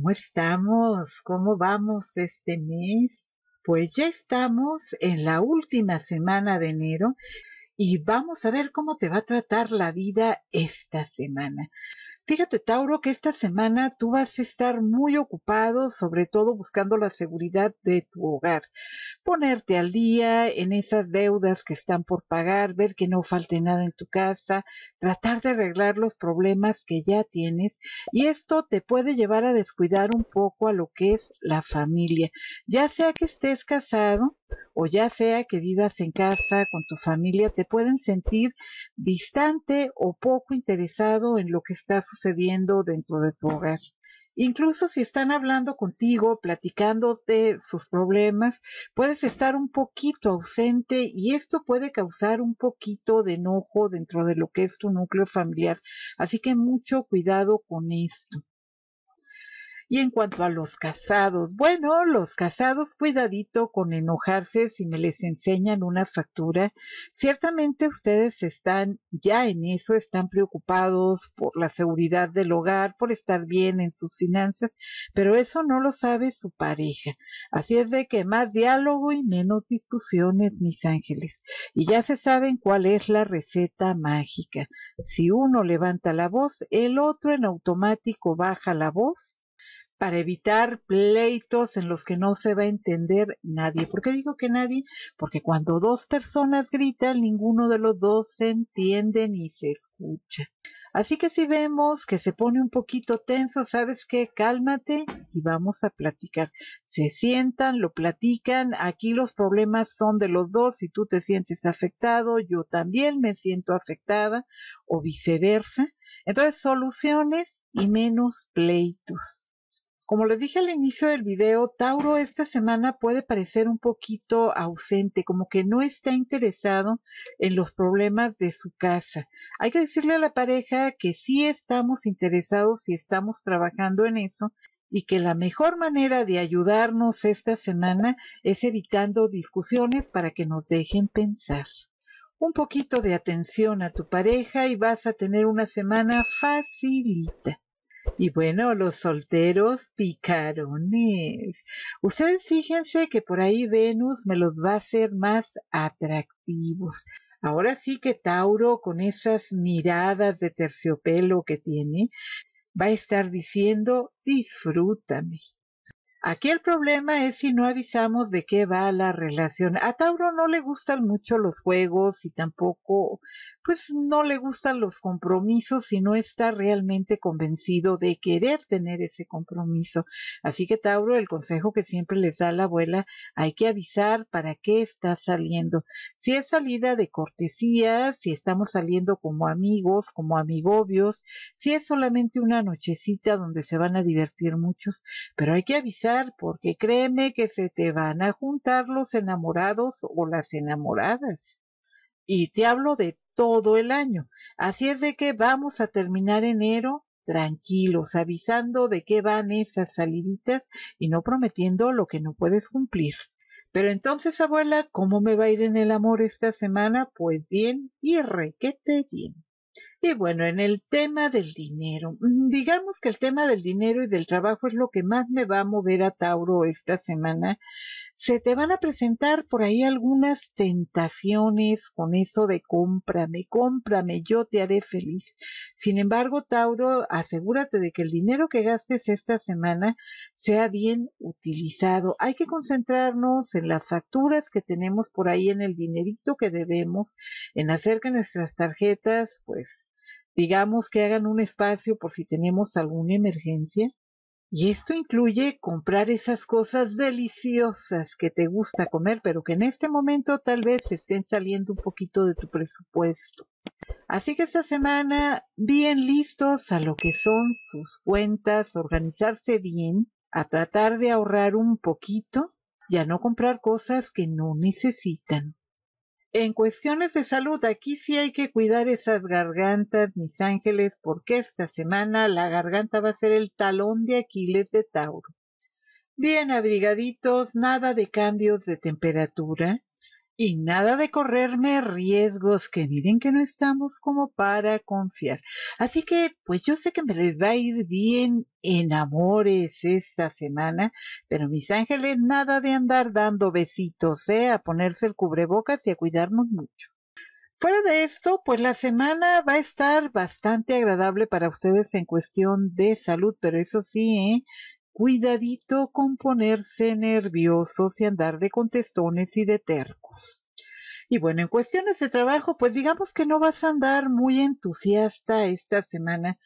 ¿cómo estamos? ¿Cómo vamos este mes? Pues ya estamos en la última semana de enero y vamos a ver cómo te va a tratar la vida esta semana. Fíjate, Tauro, que esta semana tú vas a estar muy ocupado, sobre todo buscando la seguridad de tu hogar. Ponerte al día en esas deudas que están por pagar, ver que no falte nada en tu casa, tratar de arreglar los problemas que ya tienes. Y esto te puede llevar a descuidar un poco a lo que es la familia. Ya sea que estés casado o ya sea que vivas en casa con tu familia, te pueden sentir distante o poco interesado en lo que está sucediendo dentro de tu hogar. Incluso si están hablando contigo, platicándote sus problemas, puedes estar un poquito ausente y esto puede causar un poquito de enojo dentro de lo que es tu núcleo familiar. Así que mucho cuidado con esto. Y en cuanto a los casados, bueno, los casados, cuidadito con enojarse si me les enseñan una factura. Ciertamente ustedes están ya en eso, están preocupados por la seguridad del hogar, por estar bien en sus finanzas, pero eso no lo sabe su pareja. Así es de que más diálogo y menos discusiones, mis ángeles. Y ya se saben cuál es la receta mágica. Si uno levanta la voz, el otro en automático baja la voz para evitar pleitos en los que no se va a entender nadie. ¿Por qué digo que nadie? Porque cuando dos personas gritan, ninguno de los dos se entiende ni se escucha. Así que si vemos que se pone un poquito tenso, ¿sabes qué? Cálmate y vamos a platicar. Se sientan, lo platican. Aquí los problemas son de los dos. Si tú te sientes afectado, yo también me siento afectada o viceversa. Entonces, soluciones y menos pleitos. Como les dije al inicio del video, Tauro esta semana puede parecer un poquito ausente, como que no está interesado en los problemas de su casa. Hay que decirle a la pareja que sí estamos interesados y estamos trabajando en eso y que la mejor manera de ayudarnos esta semana es evitando discusiones para que nos dejen pensar. Un poquito de atención a tu pareja y vas a tener una semana facilita. Y bueno, los solteros picarones. Ustedes fíjense que por ahí Venus me los va a hacer más atractivos. Ahora sí que Tauro, con esas miradas de terciopelo que tiene, va a estar diciendo disfrútame. Aquí el problema es si no avisamos de qué va la relación. A Tauro no le gustan mucho los juegos y tampoco, pues no le gustan los compromisos si no está realmente convencido de querer tener ese compromiso. Así que Tauro, el consejo que siempre les da la abuela, hay que avisar para qué está saliendo. Si es salida de cortesía, si estamos saliendo como amigos, como amigobios, si es solamente una nochecita donde se van a divertir muchos, pero hay que avisar porque créeme que se te van a juntar los enamorados o las enamoradas. Y te hablo de todo el año. Así es de que vamos a terminar enero tranquilos, avisando de qué van esas saliditas y no prometiendo lo que no puedes cumplir. Pero entonces, abuela, ¿cómo me va a ir en el amor esta semana? Pues bien y requete bien. Y bueno, en el tema del dinero, mm, digamos que el tema del dinero y del trabajo es lo que más me va a mover a Tauro esta semana. Se te van a presentar por ahí algunas tentaciones con eso de cómprame, cómprame, yo te haré feliz. Sin embargo, Tauro, asegúrate de que el dinero que gastes esta semana sea bien utilizado. Hay que concentrarnos en las facturas que tenemos por ahí, en el dinerito que debemos, en hacer que nuestras tarjetas, pues, digamos que hagan un espacio por si tenemos alguna emergencia. Y esto incluye comprar esas cosas deliciosas que te gusta comer, pero que en este momento tal vez estén saliendo un poquito de tu presupuesto. Así que esta semana, bien listos a lo que son sus cuentas, organizarse bien, a tratar de ahorrar un poquito y a no comprar cosas que no necesitan. En cuestiones de salud, aquí sí hay que cuidar esas gargantas, mis ángeles, porque esta semana la garganta va a ser el talón de Aquiles de Tauro. Bien abrigaditos, nada de cambios de temperatura. Y nada de correrme riesgos, que miren que no estamos como para confiar. Así que, pues yo sé que me les va a ir bien en amores esta semana, pero mis ángeles, nada de andar dando besitos, ¿eh? A ponerse el cubrebocas y a cuidarnos mucho. Fuera de esto, pues la semana va a estar bastante agradable para ustedes en cuestión de salud, pero eso sí, ¿eh? Cuidadito con ponerse nerviosos y andar de contestones y de tercos. Y bueno, en cuestiones de trabajo, pues digamos que no vas a andar muy entusiasta esta semana.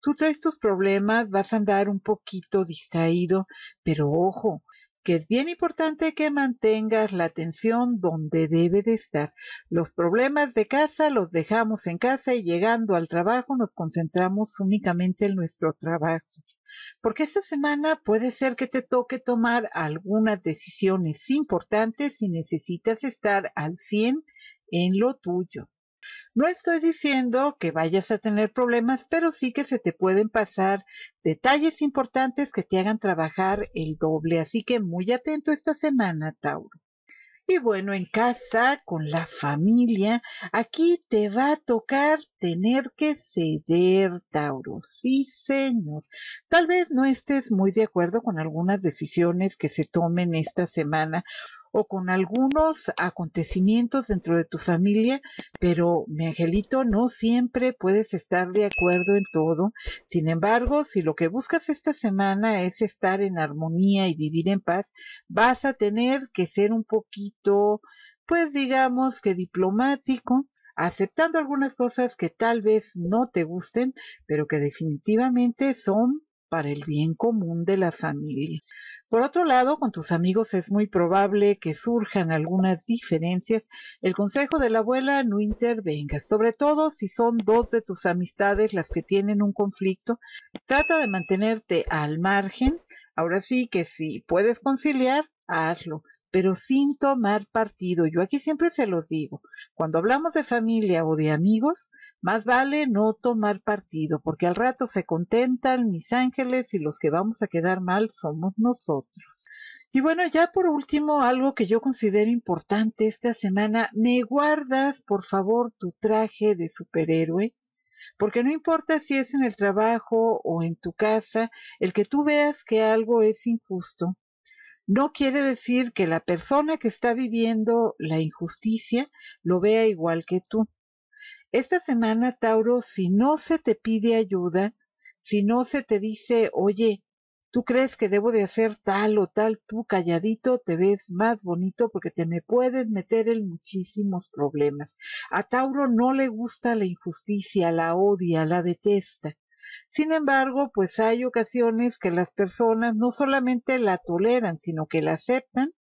Tú traes tus problemas, vas a andar un poquito distraído, pero ojo, que es bien importante que mantengas la atención donde debe de estar. Los problemas de casa los dejamos en casa y llegando al trabajo nos concentramos únicamente en nuestro trabajo. Porque esta semana puede ser que te toque tomar algunas decisiones importantes y necesitas estar al 100 en lo tuyo. No estoy diciendo que vayas a tener problemas, pero sí que se te pueden pasar detalles importantes que te hagan trabajar el doble. Así que muy atento esta semana, Tauro. Y bueno, en casa, con la familia, aquí te va a tocar tener que ceder, Tauro. Sí, señor. Tal vez no estés muy de acuerdo con algunas decisiones que se tomen esta semana o con algunos acontecimientos dentro de tu familia, pero mi angelito no siempre puedes estar de acuerdo en todo. Sin embargo, si lo que buscas esta semana es estar en armonía y vivir en paz, vas a tener que ser un poquito, pues digamos que diplomático, aceptando algunas cosas que tal vez no te gusten, pero que definitivamente son para el bien común de la familia. Por otro lado, con tus amigos es muy probable que surjan algunas diferencias. El consejo de la abuela no intervenga, sobre todo si son dos de tus amistades las que tienen un conflicto. Trata de mantenerte al margen. Ahora sí que si puedes conciliar, hazlo pero sin tomar partido. Yo aquí siempre se los digo, cuando hablamos de familia o de amigos, más vale no tomar partido, porque al rato se contentan mis ángeles y los que vamos a quedar mal somos nosotros. Y bueno, ya por último, algo que yo considero importante esta semana, me guardas, por favor, tu traje de superhéroe, porque no importa si es en el trabajo o en tu casa, el que tú veas que algo es injusto, no quiere decir que la persona que está viviendo la injusticia lo vea igual que tú. Esta semana, Tauro, si no se te pide ayuda, si no se te dice, oye, tú crees que debo de hacer tal o tal, tú calladito te ves más bonito porque te me puedes meter en muchísimos problemas. A Tauro no le gusta la injusticia, la odia, la detesta. Sin embargo, pues hay ocasiones que las personas no solamente la toleran, sino que la aceptan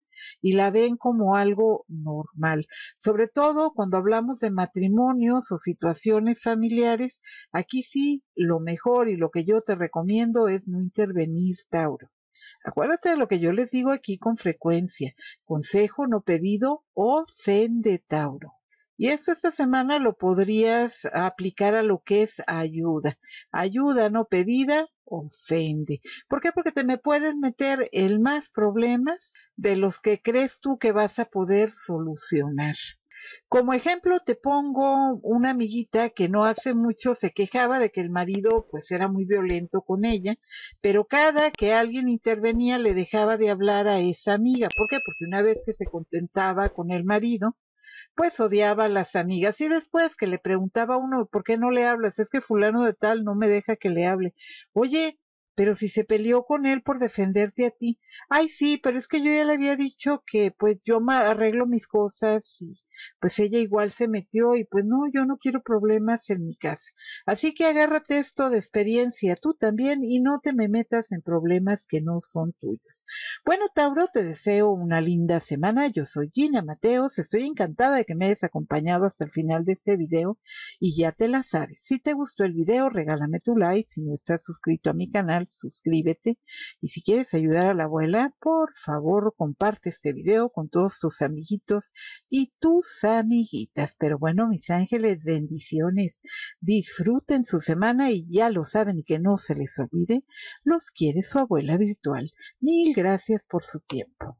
y la ven como algo normal. Sobre todo cuando hablamos de matrimonios o situaciones familiares, aquí sí lo mejor y lo que yo te recomiendo es no intervenir, Tauro. Acuérdate de lo que yo les digo aquí con frecuencia. Consejo no pedido, ofende, Tauro. Y esto esta semana lo podrías aplicar a lo que es ayuda. Ayuda no pedida ofende. ¿Por qué? Porque te me puedes meter en más problemas de los que crees tú que vas a poder solucionar. Como ejemplo te pongo una amiguita que no hace mucho se quejaba de que el marido pues era muy violento con ella, pero cada que alguien intervenía le dejaba de hablar a esa amiga. ¿Por qué? Porque una vez que se contentaba con el marido, pues odiaba a las amigas y después que le preguntaba a uno, ¿por qué no le hablas? Es que fulano de tal no me deja que le hable. Oye, pero si se peleó con él por defenderte a ti. Ay, sí, pero es que yo ya le había dicho que pues yo arreglo mis cosas y pues ella igual se metió y pues no, yo no quiero problemas en mi casa. Así que agárrate esto de experiencia tú también y no te me metas en problemas que no son tuyos. Bueno, Tauro, te deseo una linda semana. Yo soy Gina Mateos. Estoy encantada de que me hayas acompañado hasta el final de este video y ya te la sabes. Si te gustó el video, regálame tu like. Si no estás suscrito a mi canal, suscríbete. Y si quieres ayudar a la abuela, por favor, comparte este video con todos tus amiguitos y tus amiguitas. Pero bueno, mis ángeles, bendiciones. Disfruten su semana y ya lo saben y que no se les olvide, los quiere su abuela virtual. Mil gracias por su tiempo.